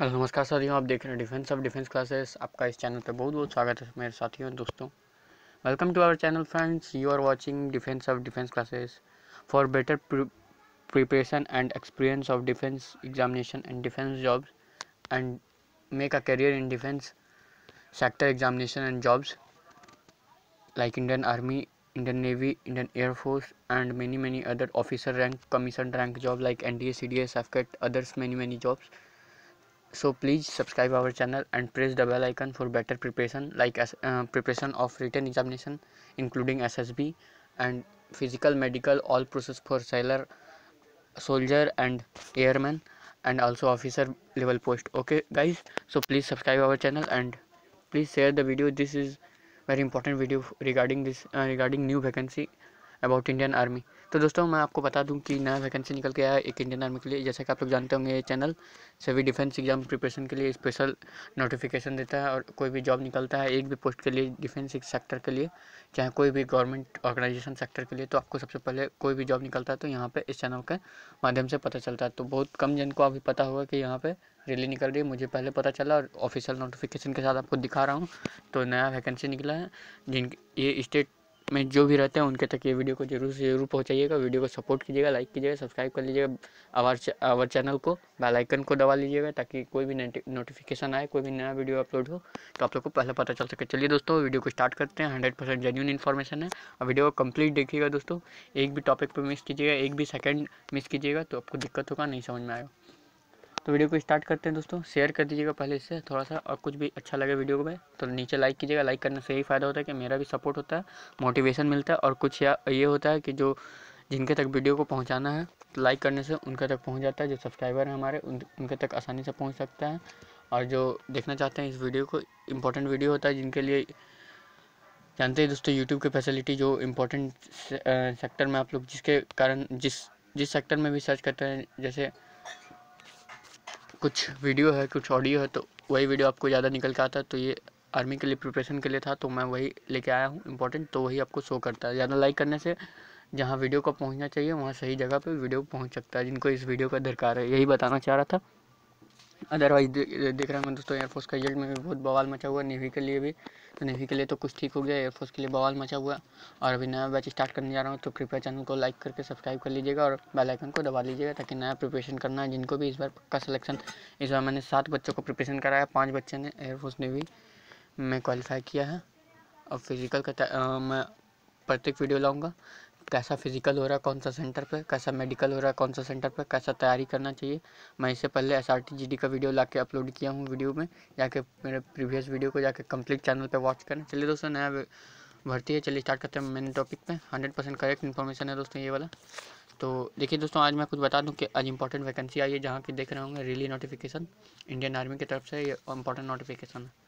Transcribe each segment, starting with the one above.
Hello नमस्कार साथियों आप देख रहे हैं डिफेंस। ऑफ़ डिफेंस क्लासेस आपका इस चैनल पे बहुत बहुत स्वागत है मेरे साथियों और दोस्तों। Welcome to our channel friends you are watching defence of defence classes for better preparation and experience of defence examination and defence jobs and make a career in defence sector examination and jobs like Indian Army, Indian Navy, Indian Air Force, and many many other officer rank, commission rank job like NDA, CDS, FCAT, others many many jobs. so please subscribe our channel and press the bell icon for better preparation like uh, preparation of written examination including ssb and physical medical all process for sailor soldier and airman and also officer level post. Okay guys so please subscribe our channel and please share the video. This is very important video regarding this uh, regarding new vacancy. About Indian army. तो दोस्तों, मैं आपको बता दूँ कि नया vacancy निकल के आया एक इंडियन आर्मी के लिए। जैसे कि आप लोग जानते होंगे, ये चैनल सभी डिफेंस एग्ज़ाम प्रिपरेशन के लिए स्पेशल नोटिफिकेशन देता है और कोई भी जॉब निकलता है एक भी पोस्ट के लिए डिफेंस सेक्टर के लिए, चाहे कोई भी गवर्नमेंट ऑर्गेनाइजेशन सेक्टर के लिए तो आपको सबसे पहले कोई भी जॉब निकलता है तो यहाँ पर इस चैनल के माध्यम से पता चलता है। तो बहुत कम जन को अभी पता होगा कि यहाँ पर रैली निकल रही है। मुझे पहले पता चला और ऑफिशियल नोटिफिकेशन के साथ आपको दिखा रहा हूँ। तो नया वैकेंसी निकला है, जिन ये स्टेट में जो भी रहते हैं, उनके तक ये वीडियो को ज़रूर से ज़रूर पहुँचाइएगा। वीडियो को सपोर्ट कीजिएगा, लाइक कीजिएगा, सब्सक्राइब कर लीजिएगा। आवर आवर चैनल को बेल आइकन को दबा लीजिएगा ताकि कोई भी नोटिफिकेशन आए, कोई भी नया वीडियो अपलोड हो तो आप लोग को पहले पता चल सके। चलिए दोस्तों, वीडियो को स्टार्ट करते हैं। हंड्रेड परसेंट जेन्यून इन्फॉर्मेशन है। और वीडियो को कंप्लीट देखिएगा दोस्तों। एक भी टॉपिक पर मिस कीजिएगा, एक भी सेकेंड मिस कीजिएगा तो आपको दिक्कत होगा, नहीं समझ में आएगा। तो वीडियो को स्टार्ट करते हैं दोस्तों। शेयर कर दीजिएगा पहले इससे थोड़ा सा और कुछ भी अच्छा लगे वीडियो को भाई तो नीचे लाइक कीजिएगा। लाइक करने से यही फ़ायदा होता है कि मेरा भी सपोर्ट होता है मोटिवेशन मिलता है और कुछ या ये होता है कि जो जिनके तक वीडियो को पहुँचाना है तो लाइक करने से उनके तक पहुँच जाता है। जो सब्सक्राइबर हैं हमारे उन, उनके तक आसानी से पहुँच सकता है। और जो देखना चाहते हैं इस वीडियो को इम्पोर्टेंट वीडियो होता है जिनके लिए जानते हैं दोस्तों यूट्यूब की फैसिलिटी जो इम्पोर्टेंट सेक्टर में आप लोग जिसके कारण जिस जिस सेक्टर में भी सर्च करते हैं जैसे कुछ वीडियो है, कुछ ऑडियो है तो वही वीडियो आपको ज़्यादा निकल के आता है तो ये आर्मी के लिए प्रिपरेशन के लिए था तो मैं वही लेके आया हूँ इंपॉर्टेंट तो वही आपको शो करता है। ज़्यादा लाइक करने से जहाँ वीडियो को पहुँचना चाहिए, वहाँ सही जगह पर वीडियो पहुँच सकता है, जिनको इस वीडियो का दरकार है। यही बताना चाह रहा था। अदरवाइज़ देख रहे हैं दोस्तों एयरफोर्स का रिज़ल्ट में भी बहुत बवाल मचा हुआ नेवी के लिए भी। तो नेवी के लिए तो कुछ ठीक हो गया एयरफोर्स के लिए बवाल मचा हुआ और अभी नया बैच स्टार्ट करने जा रहा हूँ तो कृपया चैनल को लाइक करके सब्सक्राइब कर लीजिएगा और बेल आइकन को दबा लीजिएगा ताकि नया प्रिपरेशन करना है, जिनको भी इस बार पक्का सिलेक्शन इस बार मैंने सात बच्चों को प्रिपरेशन कराया, पाँच बच्चे ने एयरफोर्स नेवी में क्वालिफाई किया है। और फ़िज़िकल का मैं प्रत्येक वीडियो लाऊँगा। कैसा फ़िज़िकल हो रहा है, कौन सा सेंटर पे, कैसा मेडिकल हो रहा है, कौन सा सेंटर पे, कैसा तैयारी करना चाहिए। मैं इससे पहले S R T G D का वीडियो ला के अपलोड किया हूँ वीडियो में, जाके मेरे प्रीवियस वीडियो को जाके कंप्लीट चैनल पे वॉच करें चलिए दोस्तों, नया भर्ती है, चलिए स्टार्ट करते हैं मेन टॉपिक पे। हंड्रेड परसेंट करेक्ट इन्फॉर्मेशन है दोस्तों, ये वाला। तो देखिए दोस्तों, आज मैं कुछ बता दूँ कि आज इंपॉर्टेंट वैकेंसी आई है, जहाँ की देख रहे होंगे रिली नोटिफिकेशन इंडियन आर्मी की तरफ़ से ये इंपॉर्टेंट नोटिफिकेशन है।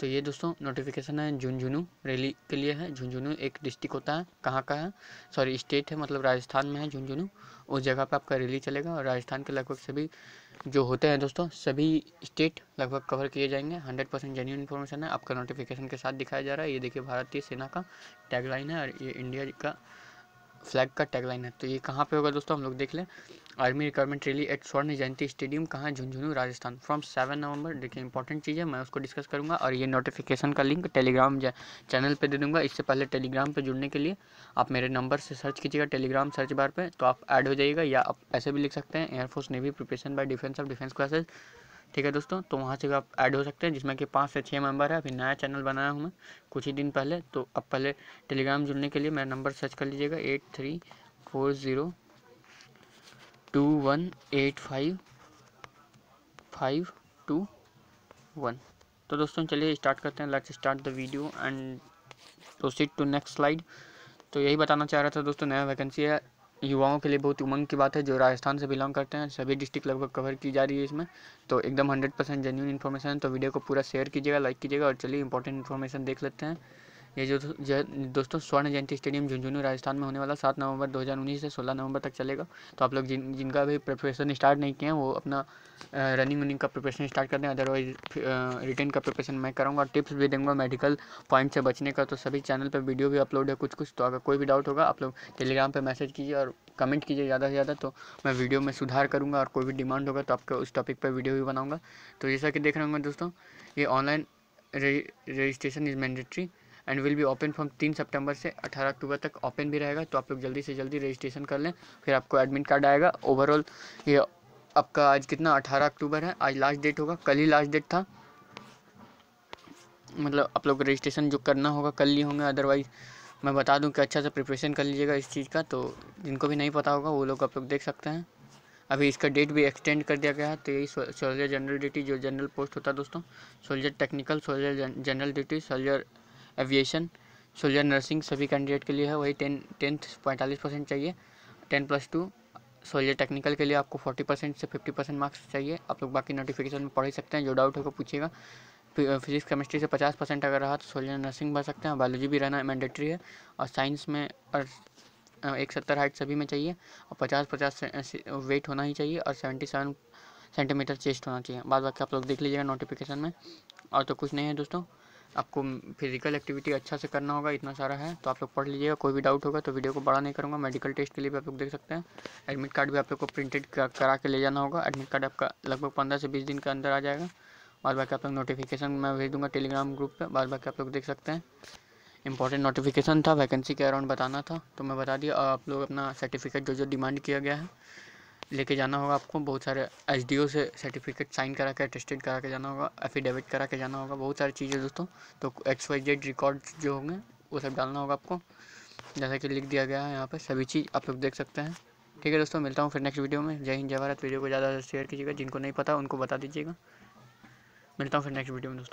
तो ये दोस्तों नोटिफिकेशन है झुंझुनू रैली के लिए है। झुंझुनू एक डिस्ट्रिक्ट होता है। कहाँ का है? सॉरी स्टेट है मतलब राजस्थान में है झुंझुनू। उस जगह पे आपका रैली चलेगा और राजस्थान के लगभग सभी जो होते हैं दोस्तों, सभी स्टेट लगभग कवर किए जाएँगे। हंड्रेड परसेंट जेन्यून इन्फॉर्मेशन है। आपका नोटिफिकेशन के साथ दिखाया जा रहा है। ये देखिए, भारतीय सेना का टैगलाइन है और ये इंडिया का फ्लैग का टैगलाइन है। तो ये कहाँ पे होगा दोस्तों? हम लोग देख लें। आर्मी रिक्वायरमेंट रैली एट स्वर्ण जयंती स्टेडियम कहाँ? है Jhunjhunu, Rajasthan. From seven November, देखिए इंपॉर्टेंट चीज़ है, मैं उसको डिस्कस करूँगा और ये नोटिफिकेशन का लिंक टेलीग्राम चैनल पे दे दूँगा। इससे पहले टेलीग्राम पे जुड़ने के लिए आप मेरे नंबर से सर्च कीजिएगा टेलीग्राम सर्च बार पे तो आप ऐड हो जाइएगा या आप ऐसे भी लिख सकते हैं। Air force navy preparation by defence of defence classes ठीक है दोस्तों तो वहाँ से आप ऐड हो सकते हैं, जिसमें कि पाँच से छः मेंबर है। अभी नया चैनल बनाया हूँ मैं, कुछ ही दिन पहले। तो अब पहले टेलीग्राम जुड़ने के लिए मेरा नंबर सर्च कर लीजिएगा eight three four zero two one eight five five two one तो दोस्तों, चलिए स्टार्ट करते हैं। Let's start the video and proceed to next slide तो यही बताना चाह रहा था दोस्तों, नया वैकेंसी है। युवाओं के लिए बहुत उमंग की बात है, जो राजस्थान से बिलोंग करते हैं, सभी डिस्ट्रिक्ट लगभग कवर की जा रही है इसमें। तो एकदम हंड्रेड परसेंट जेन्यून इन्फॉर्मेशन है तो वीडियो को पूरा शेयर कीजिएगा लाइक कीजिएगा और चलिए इंपॉर्टेंट इन्फॉर्मेशन देख लेते हैं। ये जो दोस्तों स्वर्ण जयंती स्टेडियम झुंझुनू, राजस्थान में होने वाला सात नवंबर 2019 से 16 नवंबर तक चलेगा। तो आप लोग जिन, जिनका भी प्रिपरेशन स्टार्ट नहीं किया वो अपना रनिंग वनिंग का प्रिपरेशन स्टार्ट कर दें। अदरवाइज़ रिटर्न का प्रिपरेशन मैं करूँगा। टिप्स भी दूँगा मेडिकल पॉइंट से बचने का। तो सभी चैनल पर वीडियो भी अपलोड है कुछ कुछ तो अगर कोई भी डाउट होगा, आप लोग टेलीग्राम पर मैसेज कीजिए और कमेंट कीजिए ज़्यादा से ज़्यादा। तो मैं वीडियो में सुधार करूँगा और कोई भी डिमांड होगा तो आपको उस टॉपिक पर वीडियो भी बनाऊँगा। तो जैसा कि देख रहे होंगे दोस्तों, ये online registration is mandatory and will be open from तीन सितंबर से अठारह अक्टूबर तक ओपन भी रहेगा। तो आप लोग जल्दी से जल्दी रजिस्ट्रेशन कर लें, फिर आपको एडमिट कार्ड आएगा। ओवरऑल ये आपका आज कितना? अठारह अक्टूबर है। आज लास्ट डेट होगा। कल ही लास्ट डेट था। मतलब आप लोग रजिस्ट्रेशन जो करना होगा, कल ही होंगे। अदरवाइज़ मैं बता दूँ कि अच्छा से प्रिपरेशन कर लीजिएगा इस चीज़ का। तो जिनको भी नहीं पता होगा, वो लोग आप लोग देख सकते हैं। अभी इसका डेट भी एक्सटेंड कर दिया गया है। तो यही सोल्जर जनरल ड्यूटी जो जनरल पोस्ट होता है दोस्तों soldier technical soldier general duty soldier aviation soldier nursing सभी कैंडिडेट के लिए है, वही टेन टेंथ पैंतालीस परसेंट चाहिए। Ten plus two soldier technical के लिए आपको फोर्टी परसेंट से फिफ्टी परसेंट मार्क्स चाहिए। आप लोग बाकी नोटिफिकेशन में पढ़ ही सकते हैं, जो डाउट होगा पूछिएगा। फिजिक्स केमिस्ट्री से पचास परसेंट अगर रहा तो सोल्जर नर्सिंग बन सकते हैं। बायोलॉजी भी रहना मैंडेटरी है। और साइंस में और एक सत्तर हाइट सभी में चाहिए। और पचास पचास वेट होना ही चाहिए। और सेवेंटी सेवन सेंटीमीटर चेस्ट होना चाहिए। बाद बाकी आप लोग देख लीजिएगा नोटिफिकेशन में। और तो कुछ नहीं है दोस्तों। आपको फ़िज़िकल एक्टिविटी अच्छा से करना होगा, इतना सारा है तो आप लोग पढ़ लीजिएगा, कोई भी डाउट होगा तो वीडियो को बड़ा नहीं करूँगा मेडिकल टेस्ट के लिए भी आप लोग देख सकते हैं। एडमिट कार्ड भी आप लोग को प्रिंटेड करा के ले जाना होगा एडमिट कार्ड आपका लगभग पंद्रह से बीस दिन के अंदर आ जाएगा। बाद बाकी आप लोग नोटिफिकेशन मैं भेज दूँगा टेलीग्राम ग्रुप पर बाद बाकी आप लोग देख सकते हैं। इंपॉर्टेंट नोटिफिकेशन था वैकेंसी के अराउंड बताना था तो मैं बता दिया, आप लोग अपना सर्टिफिकेट जो जो डिमांड किया गया है लेके जाना होगा आपको, बहुत सारे एच डी ओ से सर्टिफिकेट साइन करा के अटेस्टेड करा के जाना होगा एफिडेविट करा के जाना होगा, बहुत सारी चीज़ें दोस्तों। तो एक्स वाई जेड रिकॉर्ड जो होंगे, वो सब डालना होगा आपको। जैसा कि लिख दिया गया है यहाँ पर सभी चीज़ आप लोग देख सकते हैं। ठीक है दोस्तों, मिलता हूँ फिर नेक्स्ट वीडियो में। जय हिंद, जय भारत। वीडियो को ज़्यादा शेयर कीजिएगा। जिनको नहीं पता, उनको बता दीजिएगा। मिलता हूँ फिर नेक्स्ट वीडियो में दोस्तों।